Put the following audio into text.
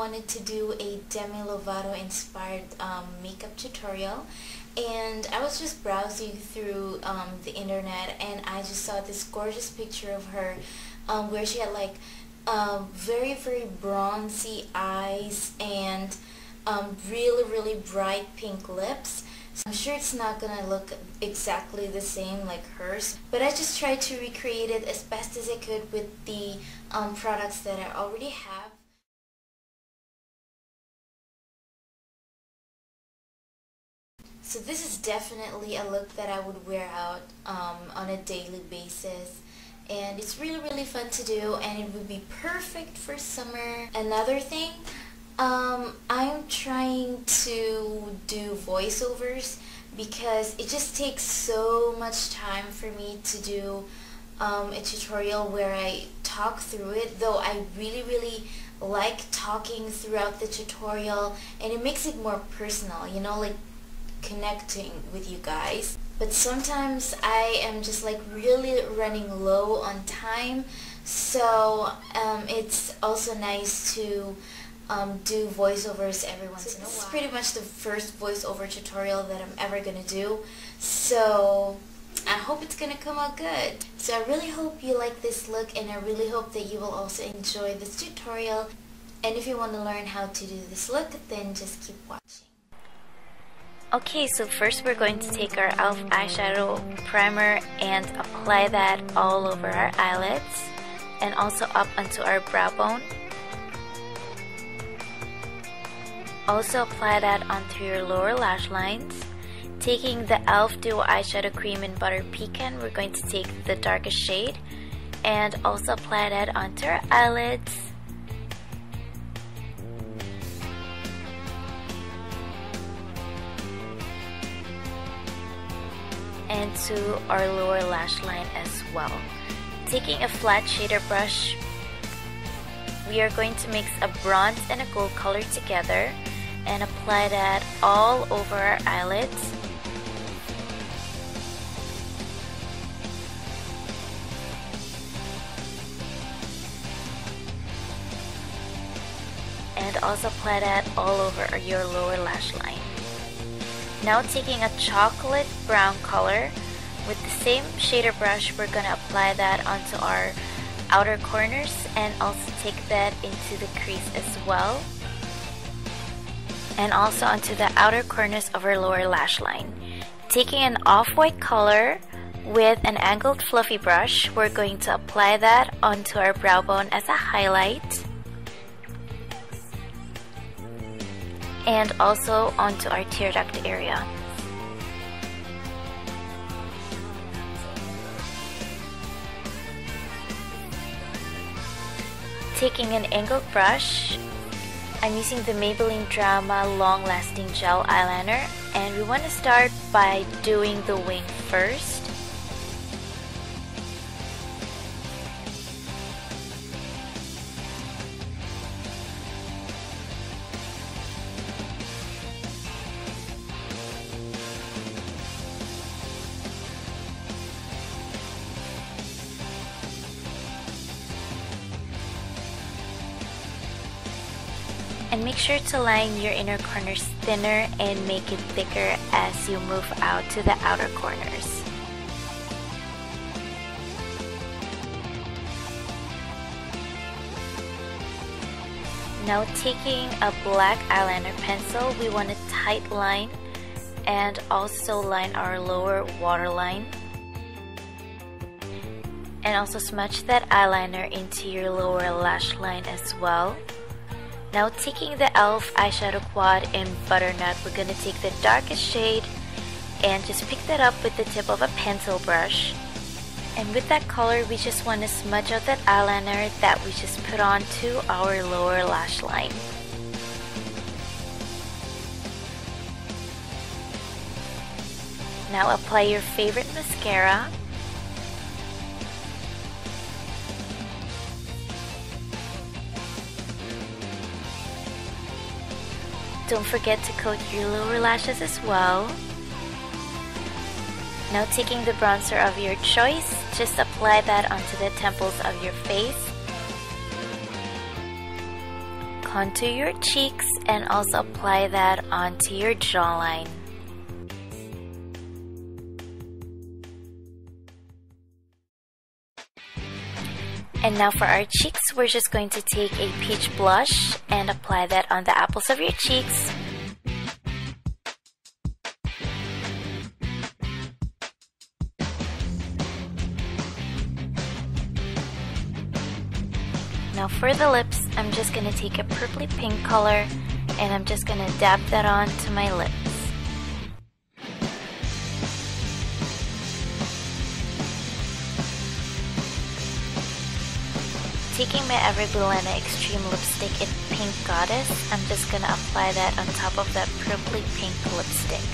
wanted to do a Demi Lovato inspired um, makeup tutorial. And I was just browsing through um, the internet and I just saw this gorgeous picture of her um, where she had like um, very very bronzy eyes and um, really really bright pink lips. So I'm sure it's not gonna look exactly the same like hers but I just tried to recreate it as best as I could with the um, products that I already have So this is definitely a look that I would wear out um, on a daily basis and it's really really fun to do and it would be perfect for summer. Another thing, um, I'm trying to do voiceovers because it just takes so much time for me to do um, a tutorial where I talk through it though I really really like talking throughout the tutorial and it makes it more personal you know like connecting with you guys. But sometimes I am just like really running low on time. So um, it's also nice to um, do voiceovers every once so in a while. This is pretty much the first voiceover tutorial that I'm ever going to do. So I hope it's going to come out good. So I really hope you like this look and I really hope that you will also enjoy this tutorial. And if you want to learn how to do this look, then just keep watching. Okay, so first we're going to take our e.l.f. eyeshadow primer and apply that all over our eyelids and also up onto our brow bone. Also apply that onto your lower lash lines. Taking the e.l.f. Duo Eyeshadow Cream in Butter Pecan, we're going to take the darkest shade and also apply that onto our eyelids. And to our lower lash line as well. Taking a flat shader brush, we are going to mix a bronze and a gold color together and apply that all over our eyelids. And also apply that all over your lower lash line. Now taking a chocolate brown color with the same shader brush we're going to apply that onto our outer corners and also take that into the crease as well and also onto the outer corners of our lower lash line. Taking an off-white color with an angled fluffy brush, we're going to apply that onto our brow bone as a highlight and also onto our tear duct area. Taking an angled brush, I'm using the Maybelline Drama Long Lasting Gel Eyeliner and we want to start by doing the wing first. And make sure to line your inner corners thinner and make it thicker as you move out to the outer corners. Now taking a black eyeliner pencil, we want a tight line and also line our lower waterline. And also smudge that eyeliner into your lower lash line as well. Now taking the e.l.f. eyeshadow quad in Butternut, we're going to take the darkest shade and just pick that up with the tip of a pencil brush. And with that color, we just want to smudge out that eyeliner that we just put onto our lower lash line. Now apply your favorite mascara Don't forget to coat your lower lashes as well. Now taking the bronzer of your choice, just apply that onto the temples of your face. contour your cheeks and also apply that onto your jawline. And now for our cheeks, we're just going to take a peach blush and apply that on the apples of your cheeks. Now for the lips, I'm just going to take a purpley pink color and I'm just going to dab that on to my lips. Taking my Every Lena Extreme Lipstick in Pink Goddess, I'm just gonna apply that on top of that purpley pink lipstick.